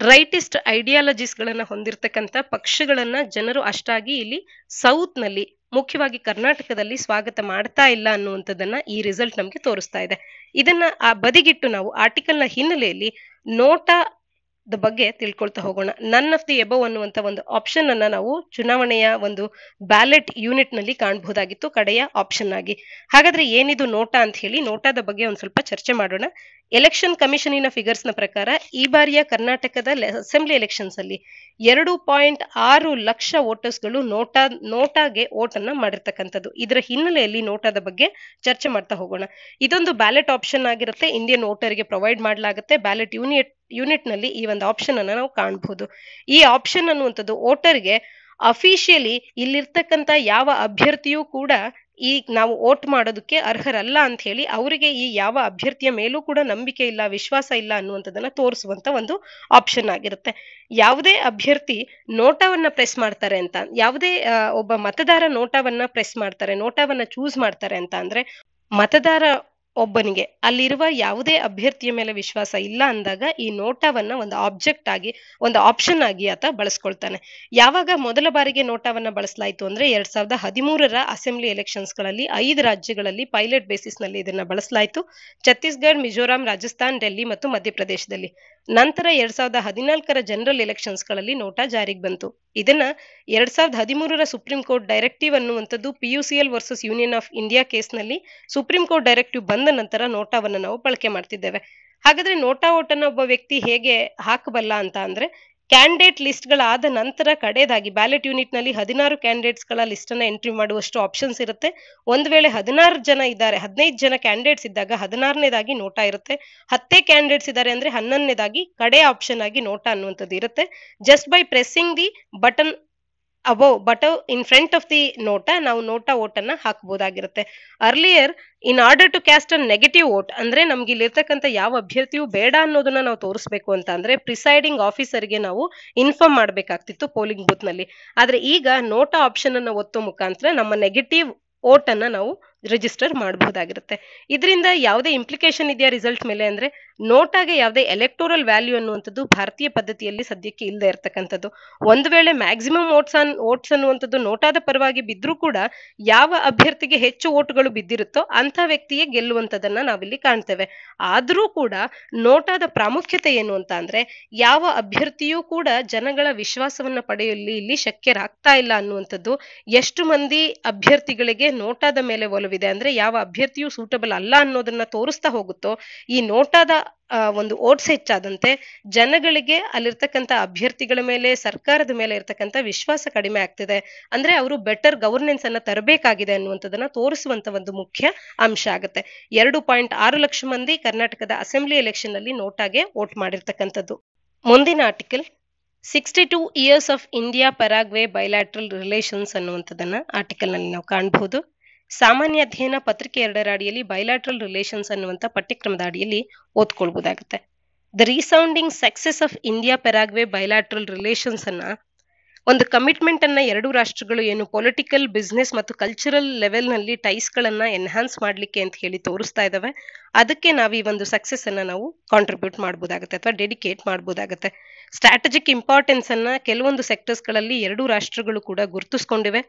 ರೈಟಿಸ್ಟ್ ಐಡಿಯಾಲಜೀಸ್ ಗಳನ್ನ ಹೊಂದಿರತಕ್ಕಂತ ಪಕ್ಷಗಳನ್ನ ಜನರು ಅಷ್ಟಾಗಿ ಇಲ್ಲಿ ಸೌತ್ನಲ್ಲಿ ಮುಖ್ಯವಾಗಿ ಕರ್ನಾಟಕದಲ್ಲಿ ಸ್ವಾಗತ ಮಾಡ್ತಾ ಇಲ್ಲ ಅನ್ನುವಂಥದ್ದನ್ನ ಈ ರಿಸಲ್ಟ್ ನಮಗೆ ತೋರಿಸ್ತಾ ಇದೆ. ಇದನ್ನ ಆ ಬದಿಗಿಟ್ಟು ನಾವು ಆರ್ಟಿಕಲ್ನ ಹಿನ್ನೆಲೆಯಲ್ಲಿ ನೋಟಾ ದ ಬಗ್ಗೆ ತಿಳ್ಕೊಳ್ತಾ ಹೋಗೋಣ. ನನ್ ಆಫ್ ದಿ ಎಬೋ ಅನ್ನುವಂತ ಒಂದು ಆಪ್ಷನ್ ಅನ್ನ ನಾವು ಚುನಾವಣೆಯ ಒಂದು ಬ್ಯಾಲೆಟ್ ಯೂನಿಟ್ನಲ್ಲಿ ಕಾಣಬಹುದಾಗಿತ್ತು, ಕಡೆಯ ಆಪ್ಷನ್ ಆಗಿ. ಹಾಗಾದ್ರೆ ಏನಿದು ನೋಟಾ ಅಂತ ಹೇಳಿ ನೋಟಾದ ಬಗ್ಗೆ ಒಂದ್ ಸ್ವಲ್ಪ ಚರ್ಚೆ ಮಾಡೋಣ. ಎಲೆಕ್ಷನ್ ಕಮಿಷನಿನ ಫಿಗರ್ಸ್ನ ಪ್ರಕಾರ ಈ ಬಾರಿಯ ಕರ್ನಾಟಕದ ಅಸೆಂಬ್ಲಿ ಎಲೆಕ್ಷನ್ಸ್ ಅಲ್ಲಿ ಎರಡು ಪಾಯಿಂಟ್ ಆರು ಲಕ್ಷ ವೋಟರ್ಸ್ಗಳು ನೋಟಾ, ನೋಟಾಗೆ ವೋಟ್ ಅನ್ನ ಮಾಡಿರ್ತಕ್ಕಂಥದ್ದು. ಇದರ ಹಿನ್ನೆಲೆಯಲ್ಲಿ ನೋಟಾದ ಬಗ್ಗೆ ಚರ್ಚೆ ಮಾಡ್ತಾ ಹೋಗೋಣ. ಇದೊಂದು ಬ್ಯಾಲೆಟ್ ಆಪ್ಷನ್ ಆಗಿರುತ್ತೆ. ಇಂಡಿಯನ್ ವೋಟರ್ಗೆ ಪ್ರೊವೈಡ್ ಮಾಡಲಾಗುತ್ತೆ. ಬ್ಯಾಲೆಟ್ ಯೂನಿಟ್ ಯೂನಿಟ್ನಲ್ಲಿ ಈ ಒಂದು ಆಪ್ಷನ್ ಅನ್ನ ನಾವು ಕಾಣಬಹುದು ಈ ಆಪ್ಷನ್ ಅನ್ನುವಂಥದ್ದು ವೋಟರ್ಗೆ ಅಫಿಷಿಯಲಿ ಇಲ್ಲಿರ್ತಕ್ಕಂಥ ಯಾವ ಅಭ್ಯರ್ಥಿಯೂ ಕೂಡ ಈ ನಾವು ವೋಟ್ ಮಾಡೋದಕ್ಕೆ ಅರ್ಹರಲ್ಲ ಅಂತ ಹೇಳಿ ಅವರಿಗೆ ಈ ಯಾವ ಅಭ್ಯರ್ಥಿಯ ಮೇಲೂ ಕೂಡ ನಂಬಿಕೆ ಇಲ್ಲ, ವಿಶ್ವಾಸ ಇಲ್ಲ ಅನ್ನುವಂಥದ್ದನ್ನ ತೋರಿಸುವಂತ ಒಂದು ಆಪ್ಷನ್ ಆಗಿರುತ್ತೆ. ಯಾವುದೇ ಅಭ್ಯರ್ಥಿ ನೋಟಾವನ್ನ ಪ್ರೆಸ್ ಮಾಡ್ತಾರೆ ಅಂತ, ಯಾವುದೇ ಒಬ್ಬ ಮತದಾರ ನೋಟಾವನ್ನ ಪ್ರೆಸ್ ಮಾಡ್ತಾರೆ, ನೋಟಾವನ್ನ ಚೂಸ್ ಮಾಡ್ತಾರೆ ಅಂತ ಅಂದ್ರೆ ಮತದಾರ ಒಬ್ಬನಿಗೆ. ಅಲ್ಲಿರುವ ಯಾವುದೇ ಅಭ್ಯರ್ಥಿಯ ಮೇಲೆ ವಿಶ್ವಾಸ ಇಲ್ಲ ಅಂದಾಗ ಈ ನೋಟವನ್ನ ಒಂದು ಆಬ್ಜೆಕ್ಟ್ ಆಗಿ, ಒಂದು ಆಪ್ಷನ್ ಆಗಿ ಆತ ಬಳಸ್ಕೊಳ್ತಾನೆ. ಯಾವಾಗ ಮೊದಲ ಬಾರಿಗೆ ನೋಟವನ್ನ ಬಳಸಲಾಯಿತು ಅಂದ್ರೆ ಎರಡ್ ಸಾವಿರದ ಹದಿಮೂರರ ಅಸೆಂಬ್ಲಿ ಎಲೆಕ್ಷನ್ಸ್ಗಳಲ್ಲಿ ಐದು ರಾಜ್ಯಗಳಲ್ಲಿ ಪೈಲಟ್ ಬೇಸಿಸ್ನಲ್ಲಿ ಇದನ್ನ ಬಳಸಲಾಯಿತು. ಛತ್ತೀಸ್ಗಢ, ಮಿಜೋರಾಂ, ರಾಜಸ್ಥಾನ್, ಡೆಲ್ಲಿ ಮತ್ತು ಮಧ್ಯಪ್ರದೇಶದಲ್ಲಿ. ನಂತರ ಎರಡ್ ಸಾವಿರದ ಹದಿನಾಲ್ಕರ ಜನರಲ್ ಎಲೆಕ್ಷನ್ಸ್ಗಳಲ್ಲಿ ನೋಟಾ ಜಾರಿಗೆ ಬಂತು. ಇದನ್ನ ಎರಡ್ ಸಾವಿರದ ಹದಿಮೂರರ ಸುಪ್ರೀಂ ಕೋರ್ಟ್ ಡೈರೆಕ್ಟಿವ್ ಅನ್ನುವಂಥದ್ದು PUCL versus Union of India ಕೇಸ್ನಲ್ಲಿ ಸುಪ್ರೀಂ ಕೋರ್ಟ್ ಡೈರೆಕ್ಟಿವ್ ಬಂದ ನಂತರ ನೋಟಾವನ್ನು ನಾವು ಬಳಕೆ ಮಾಡ್ತಿದ್ದೇವೆ. ಹಾಗಾದ್ರೆ ನೋಟಾ ಓಟನ್ನ ಒಬ್ಬ ವ್ಯಕ್ತಿ ಹೇಗೆ ಹಾಕಬಲ್ಲ ಅಂತ ಅಂದ್ರೆ ಕ್ಯಾಂಡಿಡೇಟ್ ಲಿಸ್ಟ್ಗಳಾದ ನಂತರ ಕಡೆಯದಾಗಿ ಬ್ಯಾಲೆಟ್ ಯೂನಿಟ್ನಲ್ಲಿ ಹದಿನಾರು ಕ್ಯಾಂಡಿಡೇಟ್ಸ್ಗಳ ಲಿಸ್ಟ್ ಅನ್ನ ಎಂಟ್ರಿ ಮಾಡುವಷ್ಟು ಆಪ್ಷನ್ಸ್ ಇರುತ್ತೆ. ಒಂದು ವೇಳೆ ಹದಿನಾರು ಜನ ಇದ್ದಾರೆ, ಹದಿನೈದು ಜನ ಕ್ಯಾಂಡಿಡೇಟ್ಸ್ ಇದ್ದಾಗ ಹದಿನಾರನೇದಾಗಿ ನೋಟಾ ಇರುತ್ತೆ. ಹತ್ತೇ ಕ್ಯಾಂಡಿಡೇಟ್ಸ್ ಇದ್ದಾರೆ ಅಂದ್ರೆ ಹನ್ನೊಂದನೇದಾಗಿ ಕಡೆ ಆಪ್ಷನ್ ಆಗಿ ನೋಟಾ ಅನ್ನುವಂಥದ್ದು ಇರುತ್ತೆ. Just by pressing the button above but in front of the NOTA ನಾವು ನೋಟ ಓಟ್ ಅನ್ನ ಹಾಕಬಹುದಾಗಿರುತ್ತೆ earlier in order to cast a negative vote ಅಂದ್ರೆ ನಮ್ಗೆ ಇಲ್ಲಿರ್ತಕ್ಕಂಥ ಯಾವ ಅಭ್ಯರ್ಥಿಯು ಬೇಡ ಅನ್ನೋದನ್ನ ನಾವು ತೋರಿಸ್ಬೇಕು ಅಂತ ಅಂದ್ರೆ ಪ್ರಿಸೈಡಿಂಗ್ ಆಫೀಸರ್ಗೆ ನಾವು ಇನ್ಫಾರ್ಮ್ ಮಾಡಬೇಕಾಗ್ತಿತ್ತು ಪೋಲಿಂಗ್ ಬೂತ್ನಲ್ಲಿ. ಆದ್ರೆ ಈಗ ನೋಟ ಆಪ್ಷನ್ ಅನ್ನ ಒತ್ತೋ ಮುಖಾಂತರ ನಮ್ಮ ನೆಗೆಟಿವ್ ಓಟ್ ಅನ್ನ ನಾವು ರಿಜಿಸ್ಟರ್ ಮಾಡಬಹುದಾಗಿರುತ್ತೆ ಇದರಿಂದ ಯಾವುದೇ ಇಂಪ್ಲಿಕೇಶನ್ ಇದೆಯಾ ರಿಸಲ್ಟ್ ಮೇಲೆ ಅಂದ್ರೆ ನೋಟಾಗೆ ಯಾವುದೇ ಎಲೆಕ್ಟೋರಲ್ ವ್ಯಾಲ್ಯೂ ಅನ್ನುವಂಥದ್ದು ಭಾರತೀಯ ಪದ್ಧತಿಯಲ್ಲಿ ಸದ್ಯಕ್ಕೆ ಇಲ್ಲದೆ ಇರತಕ್ಕಂಥದ್ದು. ಒಂದು ವೇಳೆ ಮ್ಯಾಕ್ಸಿಮಮ್ ಓಟ್ಸ್ ಅನ್ ಓಟ್ಸ್ ಅನ್ನುವಂಥದ್ದು ನೋಟಾದ ಪರವಾಗಿ ಬಿದ್ರೂ ಕೂಡ ಯಾವ ಅಭ್ಯರ್ಥಿಗೆ ಹೆಚ್ಚು ಓಟ್ಗಳು ಬಿದ್ದಿರುತ್ತೋ ಅಂಥ ವ್ಯಕ್ತಿಯೇ ಗೆಲ್ಲುವಂಥದ್ದನ್ನ ನಾವಿಲ್ಲಿ ಕಾಣ್ತೇವೆ. ಆದರೂ ಕೂಡ ನೋಟಾದ ಪ್ರಾಮುಖ್ಯತೆ ಏನು ಅಂತ ಅಂದ್ರೆ ಯಾವ ಅಭ್ಯರ್ಥಿಯೂ ಕೂಡ ಜನಗಳ ವಿಶ್ವಾಸವನ್ನ ಪಡೆಯಲ್ಲಿ ಇಲ್ಲಿ ಶಕ್ಯರಾಗ್ತಾ ಇಲ್ಲ ಅನ್ನುವಂಥದ್ದು ಎಷ್ಟು ಮಂದಿ ಅಭ್ಯರ್ಥಿಗಳಿಗೆ ನೋಟಾದ ಮೇಲೆ ಒಲವಿದೆ ಅಂದ್ರೆ ಯಾವ ಅಭ್ಯರ್ಥಿಯು ಸೂಟಬಲ್ ಅಲ್ಲ ಅನ್ನೋದನ್ನ ತೋರಿಸ್ತಾ ಹೋಗುತ್ತೋ ಈ ನೋಟಾದ ಒಂದು ಓಟ್ಸ್ ಹೆಚ್ಚಾದಂತೆ ಜನಗಳಿಗೆ ಅಲ್ಲಿರ್ತಕ್ಕಂಥ ಅಭ್ಯರ್ಥಿಗಳ ಮೇಲೆ, ಸರ್ಕಾರದ ಮೇಲೆ ಇರತಕ್ಕಂತ ವಿಶ್ವಾಸ ಕಡಿಮೆ ಆಗ್ತಿದೆ. ಅಂದ್ರೆ ಅವರು ಬೆಟರ್ ಗವರ್ನೆನ್ಸ್ ಅನ್ನ ತರಬೇಕಾಗಿದೆ ಅನ್ನುವಂಥದ್ದನ್ನ ತೋರಿಸುವಂತ ಒಂದು ಮುಖ್ಯ ಅಂಶ ಆಗುತ್ತೆ. ಎರಡು ಪಾಯಿಂಟ್ ಆರು ಲಕ್ಷ ಮಂದಿ ಕರ್ನಾಟಕದ ಅಸೆಂಬ್ಲಿ ಎಲೆಕ್ಷನ್ ಅಲ್ಲಿ ನೋಟಾಗೆ ವೋಟ್ ಮಾಡಿರ್ತಕ್ಕಂಥದ್ದು. ಮುಂದಿನ article sixty two years of India Paraguay bilateral relations ಅನ್ನುವಂಥದ್ದನ್ನ ಆರ್ಟಿಕಲ್ನಲ್ಲಿ ನಾವು ಕಾಣಬಹುದು ಸಾಮಾನ್ಯ ಅಧ್ಯಯನ ಪತ್ರಿಕೆ ಎರಡರ ಅಡಿಯಲ್ಲಿ ಬೈಲಾಟ್ರಲ್ ರಿಲೇಷನ್ಸ್ ಅನ್ನುವಂಥ ಪಠ್ಯಕ್ರಮದ ಅಡಿಯಲ್ಲಿ ಓದ್ಕೊಳ್ಬಹುದಾಗುತ್ತೆ the resounding success of India Paraguay bilateral relations ಅನ್ನ ಒಂದು ಕಮಿಟ್ಮೆಂಟ್ ಅನ್ನ ಎರಡು ರಾಷ್ಟ್ರಗಳು ಏನು ಪೊಲಿಟಿಕಲ್ ಬಿಸ್ನೆಸ್ ಮತ್ತು ಕಲ್ಚರಲ್ ಲೆವೆಲ್ನಲ್ಲಿ ಟೈಸ್ ಗಳನ್ನ ಎನ್ಹಾನ್ಸ್ ಮಾಡ್ಲಿಕ್ಕೆ ಅಂತ ಹೇಳಿ ತೋರಿಸ್ತಾ ಇದಾವೆ. ಅದಕ್ಕೆ ನಾವು ಈ ಒಂದು ಸಕ್ಸೆಸ್ ಅನ್ನ ನಾವು ಕಾಂಟ್ರಿಬ್ಯೂಟ್ ಮಾಡಬಹುದಾಗುತ್ತೆ ಅಥವಾ ಡೆಡಿಕೇಟ್ ಮಾಡಬಹುದಾಗುತ್ತೆ ಸ್ಟ್ರಾಟಜಿಕ್ ಇಂಪಾರ್ಟೆನ್ಸ್ ಅನ್ನ ಕೆಲವೊಂದು ಸೆಕ್ಟರ್ಸ್ಗಳಲ್ಲಿ ಎರಡೂ ರಾಷ್ಟ್ರಗಳು ಕೂಡ ಗುರುತಿಸ್ಕೊಂಡಿವೆ.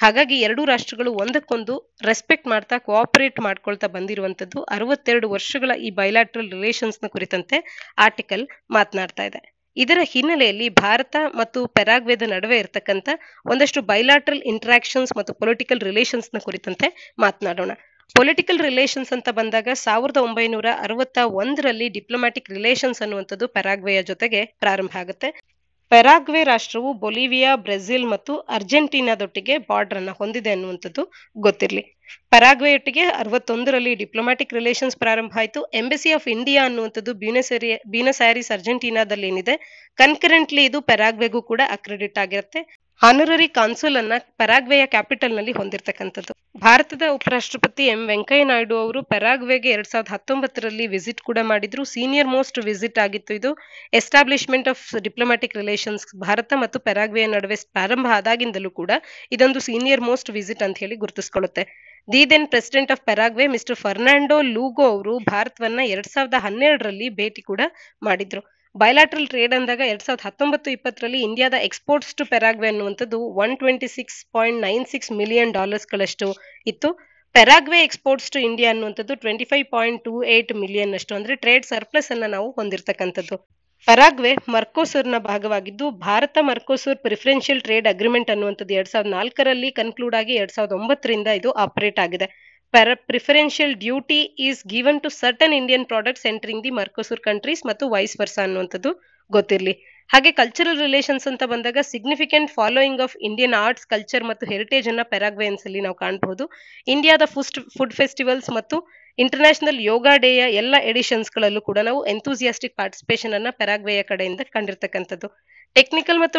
ಹಾಗಾಗಿ ಎರಡೂ ರಾಷ್ಟ್ರಗಳು ಒಂದಕ್ಕೊಂದು ರೆಸ್ಪೆಕ್ಟ್ ಮಾಡ್ತಾ ಕೋಆಪರೇಟ್ ಮಾಡ್ಕೊಳ್ತಾ ಬಂದಿರುವಂತದ್ದು ಅರವತ್ತೆರಡು ವರ್ಷಗಳ ಈ ಬೈಲಾಟ್ರಲ್ ರಿಲೇಷನ್ಸ್ನ ಕುರಿತಂತೆ ಆರ್ಟಿಕಲ್ ಮಾತನಾಡ್ತಾ ಇದೆ. ಇದರ ಹಿನ್ನೆಲೆಯಲ್ಲಿ ಭಾರತ ಮತ್ತು ಪೆರಾಗ್ವೇದ ನಡುವೆ ಇರತಕ್ಕಂತ ಒಂದಷ್ಟು ಬೈಲಾಟ್ರಲ್ ಇಂಟ್ರಾಕ್ಷನ್ಸ್ ಮತ್ತು ಪೊಲಿಟಿಕಲ್ ರಿಲೇಷನ್ಸ್ನ ಕುರಿತಂತೆ ಮಾತನಾಡೋಣ. ಪೊಲಿಟಿಕಲ್ ರಿಲೇಷನ್ಸ್ ಅಂತ ಬಂದಾಗ ಸಾವಿರದ ಒಂಬೈನೂರ ಅರವತ್ತ ಒಂದರಲ್ಲಿ ಡಿಪ್ಲೊಮ್ಯಾಟಿಕ್ ರಿಲೇಷನ್ಸ್ ಅನ್ನುವಂಥದ್ದು ಪೆರಾಗ್ವೆಯ ಜೊತೆಗೆ ಪ್ರಾರಂಭ ಆಗುತ್ತೆ. ಪೆರಾಗ್ವೆ ರಾಷ್ಟ್ರವು ಬೊಲಿವಿಯಾ, ಬ್ರೆಜಿಲ್ ಮತ್ತು ಅರ್ಜೆಂಟೀನಾದೊಟ್ಟಿಗೆ ಬಾರ್ಡರ್ ಅನ್ನ ಹೊಂದಿದೆ ಅನ್ನುವಂಥದ್ದು ಗೊತ್ತಿರಲಿ. ಪೆರಾಗ್ವೆಯೊಟ್ಟಿಗೆ ಅರವತ್ತೊಂದರಲ್ಲಿ ಡಿಪ್ಲೊಮ್ಯಾಟಿಕ್ ರಿಲೇಷನ್ಸ್ ಪ್ರಾರಂಭ ಆಯಿತು. ಎಂಬಸಿ ಆಫ್ ಇಂಡಿಯಾ ಅನ್ನುವಂಥದ್ದು ಬ್ಯೂನಸರಿ, ಬ್ಯೂನಸ್ ಆರಿಸ್ ಅರ್ಜೆಂಟೀನಾದಲ್ಲಿ ಏನಿದೆ ಕನ್ಕರೆಂಟ್ಲಿ ಇದು ಪೆರಾಗ್ವೆಗೂ ಕೂಡ ಅಕ್ರೆಡಿಟ್ ಆಗಿರುತ್ತೆ. ಹಾನರರಿ ಕಾನ್ಸುಲ್ ಅನ್ನ ಪೆರಾಗ್ವೆಯ ಕ್ಯಾಪಿಟಲ್ನಲ್ಲಿ ಹೊಂದಿರತಕ್ಕಂಥದ್ದು. ಭಾರತದ ಉಪರಾಷ್ಟ್ರಪತಿ ಎಂ ವೆಂಕಯ್ಯ ನಾಯ್ಡು ಅವರು ಪೆರಾಗ್ವೆಗೆ ಎರಡ್ ಸಾವಿರದ ಹತ್ತೊಂಬತ್ತರಲ್ಲಿ ವಿಸಿಟ್ ಕೂಡ ಮಾಡಿದ್ರು. ಸೀನಿಯರ್ ಮೋಸ್ಟ್ ವಿಸಿಟ್ ಆಗಿತ್ತು ಇದು. Establishment of diplomatic relations Bharat ಮತ್ತು ಪೆರಾಗ್ವೆಯ ನಡುವೆ ಪ್ರಾರಂಭ ಆದಾಗಿಂದಲೂ ಕೂಡ ಇದೊಂದು ಸೀನಿಯರ್ ಮೋಸ್ಟ್ ವಿಸಿಟ್ ಅಂತ ಹೇಳಿ ಗುರುತಿಸ್ಕೊಳ್ಳುತ್ತೆ. The then president of Paraguay mister Fernando Lugo ಅವರು ಭಾರತವನ್ನ ಎರಡ್ ಸಾವಿರದ ಹನ್ನೆರಡರಲ್ಲಿ ಭೇಟಿ ಕೂಡ ಮಾಡಿದ್ರು. ಬಯಲಾಟ್ರಲ್ ಟ್ರೇಡ್ ಅಂದಾಗ ಎರಡ್ ಸಾವಿರದ ಹತ್ತೊಂಬತ್ತು ಇಪ್ಪತ್ತರಲ್ಲಿ ಇಂಡಿಯಾದ ಎಕ್ಸ್ಪೋರ್ಟ್ಸ್ ಟು ಪೆರಾಗ್ವೆ ಅನ್ನುವಂಥದ್ದು one twenty six point nine six million ಡಾಲರ್ಸ್ಗಳಷ್ಟು ಇತ್ತು. ಪೆರಾಗ್ವೆ ಎಕ್ಸ್ಪೋರ್ಟ್ಸ್ ಟು ಇಂಡಿಯಾ ಅನ್ನುವಂಥದ್ದು twenty five point two eight million ಅಷ್ಟು. ಅಂದ್ರೆ ಟ್ರೇಡ್ ಸರ್ಪ್ಲಸ್ ಅನ್ನ ನಾವು ಹೊಂದಿರತಕ್ಕಂಥದ್ದು. ಪರಾಗ್ವೆ ಮರ್ಕೋಸೂರ್ನ ಭಾಗವಾಗಿದ್ದು Bharat Mercosur preferential trade agreement ಅನ್ನುವಂಥದ್ದು ಎರಡ್ ಸಾವಿರದ ನಾಲ್ಕರಲ್ಲಿ ಕನ್ಕ್ಲೂಡ್ ಆಗಿ ಎರಡ್ ಸಾವಿರದ ಒಂಬತ್ತರಿಂದ ಇದು ಆಪರೇಟ್ ಆಗಿದೆ. Preferential duty is given to certain Indian products entering the Mercosur countries ಮತ್ತು ವೈಸ್ ವರ್ಸ ಅನ್ನುವಂಥದ್ದು ಗೊತ್ತಿರಲಿ. ಹಾಗೆ ಕಲ್ಚರಲ್ ರಿಲೇಷನ್ಸ್ ಅಂತ ಬಂದಾಗ significant following of Indian arts culture ಮತ್ತು ಹೆರಿಟೇಜ್ ಅನ್ನ ಪೆರಾಗ್ವೆನ್ಸ್ ಅಲ್ಲಿ ನಾವು ಕಾಣಬಹುದು ಇಂಡಿಯಾದ ಫುಸ್ಟ್ ಫುಡ್ ಫೆಸ್ಟಿವಲ್ಸ್ ಮತ್ತು ಇಂಟರ್ನ್ಯಾಷನಲ್ ಯೋಗಾ ಡೇಯ ಎಲ್ಲ ಎಡಿಷನ್ಸ್ ಗಳಲ್ಲೂ ಕೂಡ ನಾವು ಎಂಥೂಸಿಯಾಸ್ಟಿಕ್ ಪಾರ್ಟಿಸಿಪೇಷನ್ ಅನ್ನ ಪೆರಾಗ್ವೆಯ ಕಡೆಯಿಂದ ಕಂಡಿರ್ತಕ್ಕಂಥದ್ದು. ಟೆಕ್ನಿಕಲ್ ಮತ್ತು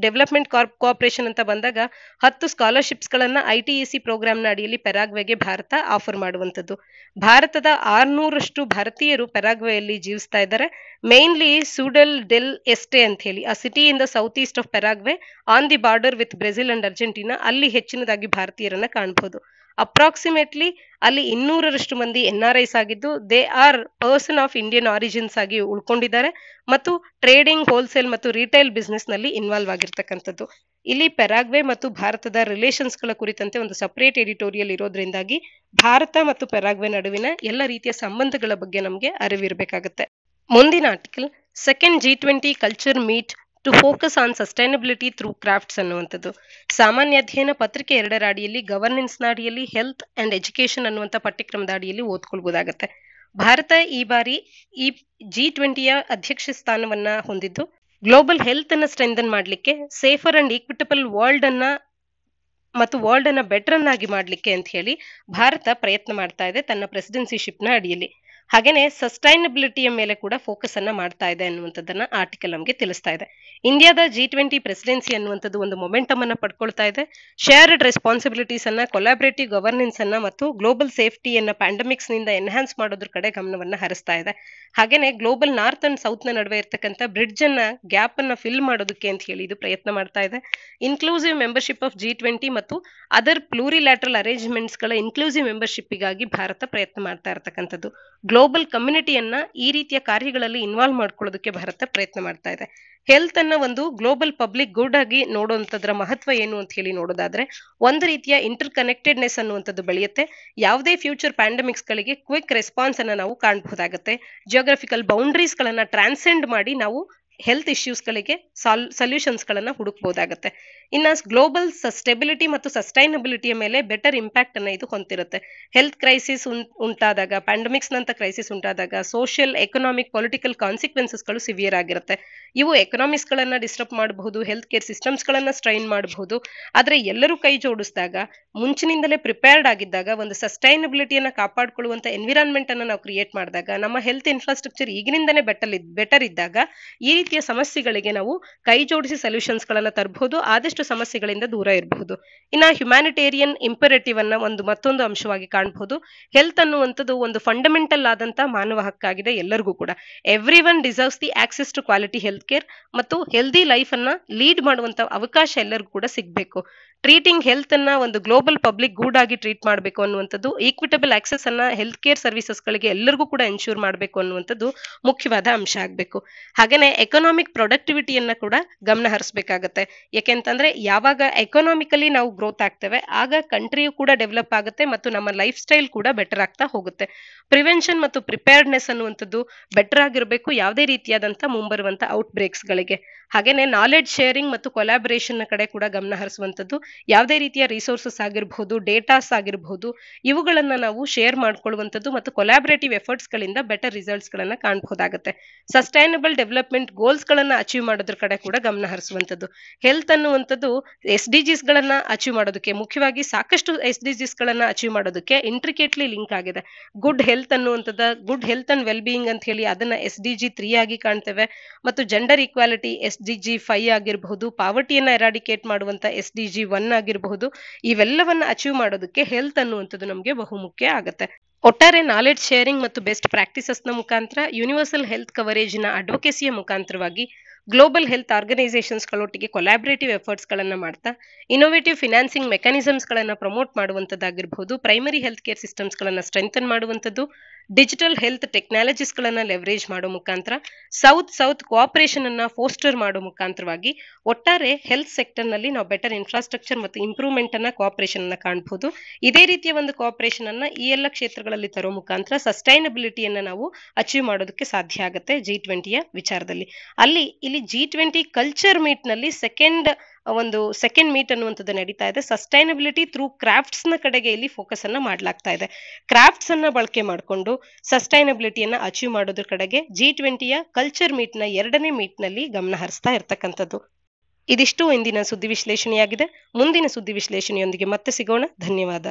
ಡೆವಲಪ್ಮೆಂಟ್ ಕೋಆಪರೇಷನ್ ಅಂತ ಬಂದಾಗ ಹತ್ತು ಸ್ಕಾಲರ್ಶಿಪ್ಸ್ ಗಳನ್ನ ಐಟಿಇಸಿ ಪ್ರೋಗ್ರಾಮ್ನ ಅಡಿಯಲ್ಲಿ ಪೆರಾಗ್ವೆಗೆ ಭಾರತ ಆಫರ್ ಮಾಡುವಂತದ್ದು ಭಾರತದ ಆರ್ನೂರಷ್ಟು ಭಾರತೀಯರು ಪೆರಾಗ್ವೆಯಲ್ಲಿ ಜೀವಿಸ್ತಾ ಇದ್ದಾರೆ. ಮೇನ್ಲಿ ಸೂಡಲ್ ಡೆಲ್ ಎಸ್ಟೆ ಅಂತ ಹೇಳಿ, ಆ city in the south east of Paraguay on the border with Brazil and Argentina ಅಲ್ಲಿ ಹೆಚ್ಚಿನದಾಗಿ ಭಾರತೀಯರನ್ನ ಕಾಣಬಹುದು ಅಪ್ರಾಕ್ಸಿಮೇಟ್ಲಿ ಅಲ್ಲಿ ಇನ್ನೂರರಷ್ಟು ಮಂದಿ ಎನ್ ಆರ್ ಐಸ್ ಆಗಿದ್ದು, they are person of Indian origins ಆಗಿ ಉಳ್ಕೊಂಡಿದ್ದಾರೆ ಮತ್ತು ಟ್ರೇಡಿಂಗ್, ಹೋಲ್ಸೇಲ್ ಮತ್ತು ರಿಟೈಲ್ ಬಿಸ್ನೆಸ್ನಲ್ಲಿ ಇನ್ವಾಲ್ವ್ ಆಗಿರ್ತಕ್ಕಂಥದ್ದು. ಇಲ್ಲಿ ಪೆರಾಗ್ವೆ ಮತ್ತು ಭಾರತದ ರಿಲೇಷನ್ಸ್ಗಳ ಕುರಿತಂತೆ ಒಂದು ಸಪರೇಟ್ ಎಡಿಟೋರಿಯಲ್ ಇರೋದ್ರಿಂದಾಗಿ ಭಾರತ ಮತ್ತು ಪೆರಾಗ್ವೆ ನಡುವಿನ ಎಲ್ಲ ರೀತಿಯ ಸಂಬಂಧಗಳ ಬಗ್ಗೆ ನಮಗೆ ಅರಿವಿರಬೇಕಾಗುತ್ತೆ. ಮುಂದಿನ article, second G twenty culture meet to focus on sustainability through crafts ಅನ್ನುವಂಥದ್ದು. ಸಾಮಾನ್ಯ ಅಧ್ಯಯನ ಪತ್ರಿಕೆ ಎರಡರ ಅಡಿಯಲ್ಲಿ ಗವರ್ನೆನ್ಸ್ನ ಅಡಿಯಲ್ಲಿ ಹೆಲ್ತ್ ಅಂಡ್ ಎಜುಕೇಶನ್ ಅನ್ನುವಂಥ ಪಠ್ಯಕ್ರಮದ ಅಡಿಯಲ್ಲಿ ಓದ್ಕೊಳ್ಬಹುದಾಗತ್ತೆ ಭಾರತ ಈ ಬಾರಿ ಈ ಜಿ ಟ್ವೆಂಟಿಯ ಅಧ್ಯಕ್ಷ ಸ್ಥಾನವನ್ನ ಹೊಂದಿದ್ದು ಗ್ಲೋಬಲ್ ಹೆಲ್ತ್ ಅನ್ನ ಸ್ಟ್ರೆಂಥನ್ ಮಾಡಲಿಕ್ಕೆ ಸೇಫರ್ ಅಂಡ್ ಈಕ್ವಿಟಬಲ್ ವರ್ಲ್ಡ್ ಅನ್ನ ಮತ್ತು ವರ್ಲ್ಡ್ ಅನ್ನ ಬೆಟರ್ ಅನ್ನಾಗಿ ಮಾಡಲಿಕ್ಕೆ ಅಂತ ಹೇಳಿ ಭಾರತ ಪ್ರಯತ್ನ ಮಾಡ್ತಾ ಇದೆ ತನ್ನ ಪ್ರೆಸಿಡೆನ್ಸಿಶಿಪ್ನ ಅಡಿಯಲ್ಲಿ. ಹಾಗೇನೆ ಸಸ್ಟೈನಬಿಲಿಟಿಯ ಮೇಲೆ ಕೂಡ ಫೋಕಸ್ ಅನ್ನ ಮಾಡ್ತಾ ಇದೆ ಅನ್ನುವಂಥದ್ದನ್ನ ಆರ್ಟಿಕಲ್ ನಮಗೆ ತಿಳಿಸ್ತಾ ಇದೆ. ಇಂಡಿಯಾದ ಜಿ ಟ್ವೆಂಟಿ ಪ್ರೆಸಿಡೆನ್ಸಿ ಅನ್ನುವಂಥದ್ದು ಒಂದು ಮೊಮೆಂಟಮ್ ಅನ್ನ ಪಡ್ಕೊಳ್ತಾ ಇದೆ. ಶೇರ್ಡ್ ರೆಸ್ಪಾನ್ಸಿಬಿಲಿಟೀಸ್ ಅನ್ನ ಕೊಲಾಬರೇಟಿವ್ ಗವರ್ನೆನ್ಸ್ ಅನ್ನ ಮತ್ತು ಗ್ಲೋಬಲ್ ಸೇಫ್ಟಿಯನ್ನ ಪ್ಯಾಂಡಮಿಕ್ಸ್ನಿಂದ ಎನ್ಹಾನ್ಸ್ ಮಾಡೋದ್ರ ಕಡೆ ಗಮನವನ್ನ ಹರಿಸ್ತಾ ಇದೆ. ಹಾಗೇನೆ ಗ್ಲೋಬಲ್ ನಾರ್ತ್ ಅಂಡ್ ಸೌತ್ನ ನಡುವೆ ಇರ್ತಕ್ಕಂಥ ಬ್ರಿಡ್ಜ್ ಅನ್ನ ಗ್ಯಾಪ್ ಅನ್ನ ಫಿಲ್ ಮಾಡೋದಕ್ಕೆ ಅಂತ ಹೇಳಿ ಇದು ಪ್ರಯತ್ನ ಮಾಡ್ತಾ ಇದೆ. Inclusive membership of G twenty ಮತ್ತು ಅದರ್ ಪ್ಲೂರಿಲ್ಯಾಟ್ರಲ್ ಅರೇಂಜ್ಮೆಂಟ್ಸ್ಗಳ ಇನ್ಕ್ಲೂಸಿವ್ ಮೆಂಬರ್ಶಿಪ್ಗಾಗಿ ಭಾರತ ಪ್ರಯತ್ನ ಮಾಡ್ತಾ ಇರತಕ್ಕಂಥದ್ದು. ಗ್ಲೋಬಲ್ ಕಮ್ಯುನಿಟಿಯನ್ನ ಈ ರೀತಿಯ ಕಾರ್ಯಗಳಲ್ಲಿ ಇನ್ವಾಲ್ವ್ ಮಾಡ್ಕೊಳ್ಳೋದಕ್ಕೆ ಭಾರತ ಪ್ರಯತ್ನ ಮಾಡ್ತಾ ಇದೆ. ಹೆಲ್ತ್ ಅನ್ನ ಒಂದು ಗ್ಲೋಬಲ್ ಪಬ್ಲಿಕ್ ಗುಡ್ ಆಗಿ ನೋಡುವಂತದ್ರ ಮಹತ್ವ ಏನು ಅಂತ ಹೇಳಿ ನೋಡೋದಾದ್ರೆ, ಒಂದು ರೀತಿಯ ಇಂಟರ್ ಕನೆಕ್ಟೆಡ್ನೆಸ್ ಅನ್ನುವಂಥದ್ದು ಬೆಳೆಯುತ್ತೆ. ಯಾವುದೇ ಫ್ಯೂಚರ್ ಪ್ಯಾಂಡಮಿಕ್ಸ್ ಗಳಿಗೆ ಕ್ವಿಕ್ ರೆಸ್ಪಾನ್ಸ್ ಅನ್ನ ನಾವು ಕಾಣಬಹುದಾಗುತ್ತೆ. ಜಿಯೋಗ್ರಫಿಕಲ್ ಬೌಂಡ್ರೀಸ್ ಗಳನ್ನ ಟ್ರಾನ್ಸೆಂಡ್ ಮಾಡಿ ನಾವು ಹೆಲ್ತ್ ಇಶ್ಯೂಸ್ ಗಳಿಗೆ ಸಾಲ್ ಸೊಲ್ಯೂಷನ್ಸ್ ಗಳನ್ನ ಹುಡುಕಬಹುದಾಗುತ್ತೆ ಇನ್ನ ಗ್ಲೋಬಲ್ ಸ್ಟೆಬಿಲಿಟಿ ಮತ್ತು ಸಸ್ಟೈನಬಿಲಿಟಿಯ ಮೇಲೆ ಬೆಟರ್ ಇಂಪ್ಯಾಕ್ಟ್ ಅನ್ನ ಇದು ಹೊಂದಿರುತ್ತೆ. ಹೆಲ್ತ್ ಕ್ರೈಸಿಸ್ ಉಂಟಾದಾಗ ಪ್ಯಾಂಡಮಿಕ್ಸ್ ನಂತ ಕ್ರೈಸಿಸ್ ಉಂಟಾದಾಗ ಸೋಷಿಯಲ್ ಎಕನಾಮಿಕ್ ಪೊಲಿಟಿಕಲ್ ಕಾನ್ಸಿಕ್ವೆನ್ಸಸ್ಗಳು ಸಿವಿಯರ್ ಆಗಿರುತ್ತೆ. ಇವು ಎಕನಾಮಿಕ್ಸ್ ಗಳನ್ನ ಡಿಸ್ಟರ್ಬ್ ಮಾಡಬಹುದು ಹೆಲ್ತ್ ಕೇರ್ ಸಿಸ್ಟಮ್ಸ್ ಗಳನ್ನ ಸ್ಟ್ರೈನ್ ಮಾಡಬಹುದು. ಆದ್ರೆ ಎಲ್ಲರೂ ಕೈ ಜೋಡಿಸಿದಾಗ, ಮುಂಚಿನಿಂದಲೇ ಪ್ರಿಪೇರ್ಡ್ ಆಗಿದ್ದಾಗ ಒಂದು ಸಸ್ಟೈನಬಿಲಿಟಿಯನ್ನ ಕಾಪಾಡಿಕೊಳ್ಳುವಂತ ಎನ್ವಿರಾನ್ಮೆಂಟ್ ಅನ್ನ ನಾವು ಕ್ರಿಯೇಟ್ ಮಾಡಿದಾಗ, ನಮ್ಮ ಹೆಲ್ತ್ ಇನ್ಫ್ರಾಸ್ಟ್ರಕ್ಚರ್ ಈಗಿನಿಂದನೇ ಬೆಟರ್ ಬೆಟರ್ ಇದ್ದಾಗ ಈ ರೀತಿಯ ಸಮಸ್ಯೆಗಳಿಗೆ ನಾವು ಕೈ ಜೋಡಿಸಿ ಸೊಲ್ಯೂಷನ್ಸ್ ಗಳನ್ನ ತರಬಹುದು ಆದಷ್ಟು ಸಮಸ್ಯೆಗಳಿಂದ ದೂರ ಇರಬಹುದು ಇನ್ನ ಹ್ಯುಮ್ಯಾನಿಟೇರಿಯನ್ ಇಂಪರೇಟಿವ್ ಅನ್ನ ಒಂದು ಮತ್ತೊಂದು ಅಂಶವಾಗಿ ಕಾಣಬಹುದು ಹೆಲ್ತ್ ಅನ್ನುವಂಥದ್ದು ಒಂದು ಫಂಡಮೆಂಟಲ್ ಆದಂತಹ ಮಾನವ ಹಕ್ಕಾಗಿದೆ ಎಲ್ಲರಿಗೂ ಕೂಡ. Everyone deserves the access to quality health care ಮತ್ತು ಹೆಲ್ದಿ ಲೈಫ್ ಅನ್ನ ಲೀಡ್ ಮಾಡುವಂತ ಅವಕಾಶ ಎಲ್ಲರಿಗೂ ಕೂಡ ಸಿಗಬೇಕು. ಟ್ರೀಟಿಂಗ್ ಹೆಲ್ತ್ ಅನ್ನ ಒಂದು ಗ್ಲೋಬಲ್ ಪಬ್ಲಿಕ್ ಗೂಡ್ ಆಗಿ ಟ್ರೀಟ್ ಮಾಡಬೇಕು ಅನ್ನುವಂಥದ್ದು ಈಕ್ವಿಟಬಲ್ ಆಕ್ಸೆಸ್ ಅನ್ನ ಹೆಲ್ತ್ ಕೇರ್ ಸರ್ವಿಸಸ್ ಗಳಿಗೆ ಎಲ್ಲರಿಗೂ ಕೂಡ ಎನ್ಶೂರ್ ಮಾಡಬೇಕು ಅನ್ನುವಂಥದ್ದು ಮುಖ್ಯವಾದ ಅಂಶ ಆಗಬೇಕು. ಹಾಗೇನೆ ಎಕನಾಮಿಕ್ ಪ್ರೊಡಕ್ಟಿವಿಟಿಯನ್ನ ಕೂಡ ಗಮನ ಹರಿಸಬೇಕಾಗತ್ತೆ. ಯಾಕೆಂತಂದ್ರೆ ಯಾವಾಗ ಎಕನಾಮಿಕಲಿ ನಾವು ಗ್ರೋತ್ ಆಗ್ತೇವೆ, ಆಗ ಕಂಟ್ರಿಯು ಕೂಡ ಡೆವಲಪ್ ಆಗುತ್ತೆ ಮತ್ತು ನಮ್ಮ ಲೈಫ್ ಸ್ಟೈಲ್ ಕೂಡ ಬೆಟರ್ ಆಗ್ತಾ ಹೋಗುತ್ತೆ. ಪ್ರಿವೆನ್ಷನ್ ಮತ್ತು ಪ್ರಿಪೇರ್ಡ್ನೆಸ್ ಅನ್ನುವಂಥದ್ದು ಬೆಟರ್ ಆಗಿರಬೇಕು, ಯಾವುದೇ ರೀತಿಯಾದಂತಹ ಮುಂಬರುವಂತ ಔಟ್ ಬ್ರೇಕ್ಸ್ ಗಳಿಗೆ. ಹಾಗೇನೆ ನಾಲೆಡ್ಜ್ ಶೇರಿಂಗ್ ಮತ್ತು ಕೊಲಾಬರೇಷನ್ ಕಡೆ ಕೂಡ ಗಮನ ಹರಿಸುವಂಥದ್ದು. ಯಾವುದೇ ರೀತಿಯ ರಿಸೋರ್ಸಸ್ ಆಗಿರಬಹುದು ಡೇಟಾಸ್ ಆಗಿರಬಹುದು ಇವುಗಳನ್ನ ನಾವು ಶೇರ್ ಮಾಡ್ಕೊಳ್ಳುವಂಥದ್ದು ಮತ್ತು ಕೊಲಾಬರೇಟಿವ್ ಎಫರ್ಟ್ಸ್ ಗಳಿಂದ ಬೆಟರ್ ರಿಸಲ್ಟ್ಸ್ ಗಳನ್ನ ಕಾಣಬಹುದಾಗುತ್ತೆ ಸಸ್ಟೈನಬಲ್ ಡೆವಲಪ್ಮೆಂಟ್ ಗೋಲ್ಸ್ ಗಳನ್ನ ಅಚೀವ್ ಮಾಡೋದ್ರ ಕಡೆ ಕೂಡ ಗಮನ ಹರಿಸುವಂಥದ್ದು. ಹೆಲ್ತ್ ಅನ್ನುವಂಥದ್ದು ಎಸ್ ಡಿ ಜಿಸ್ ಗಳನ್ನ ಅಚೀವ್ ಮಾಡೋದಕ್ಕೆ, ಮುಖ್ಯವಾಗಿ ಸಾಕಷ್ಟು ಎಸ್ ಡಿ ಜಿಸ್ ಗಳನ್ನ ಅಚೀವ್ ಮಾಡೋದಕ್ಕೆ ಇಂಟ್ರಿಕೇಟ್ಲಿ ಲಿಂಕ್ ಆಗಿದೆ. ಗುಡ್ ಹೆಲ್ತ್ ಅನ್ನುವಂಥದ್ದು good health and well being ಅಂತ ಹೇಳಿ ಅದನ್ನ ಎಸ್ ಡಿ ಜಿ ತ್ರೀ ಆಗಿ ಕಾಣ್ತೇವೆ. ಮತ್ತು gender equality S D G five ಆಗಿರಬಹುದು ಪಾವರ್ಟಿಯನ್ನು ಎರಾಡಿಕೇಟ್ ಮಾಡುವಂತ ಎಸ್ ಡಿ ಒನ್ ಆಗಿರಬಹುದು, ಇವೆಲ್ಲವನ್ನ ಅಚೀವ್ ಮಾಡೋದಕ್ಕೆ ಹೆಲ್ತ್ ಅನ್ನುವಂಥದ್ದು ನಮಗೆ ಬಹುಮುಖ್ಯ ಆಗುತ್ತೆ. ಒಟ್ಟಾರೆ ನಾಲೆಡ್ಜ್ ಶೇರಿಂಗ್ ಮತ್ತು ಬೆಸ್ಟ್ ಪ್ರಾಕ್ಟೀಸಸ್ನ ಮುಖಾಂತರ ಯೂನಿವರ್ಸಲ್ ಹೆಲ್ತ್ ಕವರೇಜಿನ ಅಡ್ವೊಕೇಸಿಯ ಮುಖಾಂತರವಾಗಿ ಗ್ಲೋಬಲ್ ಹೆಲ್ತ್ ಆರ್ಗನೈಸೇಷನ್ಸ್ ಗಳೊಟ್ಟಿಗೆ ಕೊಲಾಬರೇಟಿವ್ ಎಫರ್ಟ್ಸ್ ಗಳನ್ನ ಮಾಡ್ತಾ ಇನೋವೇಟಿವ್ ಫಿನಾನ್ಸಿಂಗ್ ಮೆಕಾನಿಸಮ್ಸ್ ಗಳನ್ನ ಪ್ರಮೋಟ್ ಮಾಡುವಂತದ್ದಾಗಿರಬಹುದು ಪ್ರೈಮರಿ ಹೆಲ್ತ್ ಕೇರ್ ಸಿಸ್ಟಮ್ಸ್ ಗಳನ್ನ ಸ್ಟ್ರೆಂಥನ್ ಮಾಡುವಂತದ್ದು ಡಿಜಿಟಲ್ ಹೆಲ್ತ್ ಟೆಕ್ನಾಲಜೀಸ್ ಗಳನ್ನ ಲೆವರೇಜ್ ಮಾಡೋ ಮುಖಾಂತರ ಸೌತ್ ಸೌತ್ ಕೋಆಪರೇಷನ್ ಅನ್ನ ಫೋಸ್ಟರ್ ಮಾಡೋ ಮುಖಾಂತರವಾಗಿ ಒಟ್ಟಾರೆ ಹೆಲ್ತ್ ಸೆಕ್ಟರ್ನಲ್ಲಿ ನಾವು ಬೆಟರ್ ಇನ್ಫ್ರಾಸ್ಟ್ರಕ್ಚರ್ ಮತ್ತು ಇಂಪ್ರೂವ್ಮೆಂಟ್ ಅನ್ನ ಕೋಆಪರೇಷನ್ ಅನ್ನ ಕಾಣಬಹುದು ಇದೇ ರೀತಿಯ ಒಂದು ಕೋಆಪರೇಷನ್ ಅನ್ನ ಈ ಎಲ್ಲ ಕ್ಷೇತ್ರಗಳಲ್ಲಿ ತರೋ ಮುಖಾಂತರ ಸಸ್ಟೈನಬಿಲಿಟಿಯನ್ನ ನಾವು ಅಚೀವ್ ಮಾಡೋದಕ್ಕೆ ಸಾಧ್ಯ ಆಗುತ್ತೆ ಜಿ ಟ್ವೆಂಟಿಯ ವಿಚಾರದಲ್ಲಿ. ಅಲ್ಲಿ, ಇಲ್ಲಿ ಜಿ ಟ್ವೆಂಟಿ ಕಲ್ಚರ್ ಮೀಟ್ನಲ್ಲಿ ಸೆಕೆಂಡ್ ಒಂದು ಸೆಕೆಂಡ್ ಮೀಟ್ ಅನ್ನುವಂಥದ್ದು ನಡೀತಾ ಇದೆ. ಸಸ್ಟೈನಬಿಲಿಟಿ ಥ್ರೂ ಕ್ರಾಫ್ಟ್ಸ್ನ ಕಡೆಗೆ ಇಲ್ಲಿ ಫೋಕಸ್ ಅನ್ನ ಮಾಡ್ಲಾಗ್ತಾ ಇದೆ. ಕ್ರಾಫ್ಟ್ಸ್ ಅನ್ನ ಬಳಕೆ ಮಾಡಿಕೊಂಡು ಸಸ್ಟೈನಬಿಲಿಟಿಯನ್ನ ಅಚೀವ್ ಮಾಡೋದ್ರ ಕಡೆಗೆ ಜಿ ಟ್ವೆಂಟಿಯ ಕಲ್ಚರ್ ಮೀಟ್ನ ಎರಡನೇ ಮೀಟ್ನಲ್ಲಿ ಗಮನ ಹರಿಸ್ತಾ ಇರ್ತಕ್ಕಂಥದ್ದು. ಇದಿಷ್ಟು ಇಂದಿನ ಸುದ್ದಿ ವಿಶ್ಲೇಷಣೆಯಾಗಿದೆ. ಮುಂದಿನ ಸುದ್ದಿ ವಿಶ್ಲೇಷಣೆಯೊಂದಿಗೆ ಮತ್ತೆ ಸಿಗೋಣ. ಧನ್ಯವಾದ.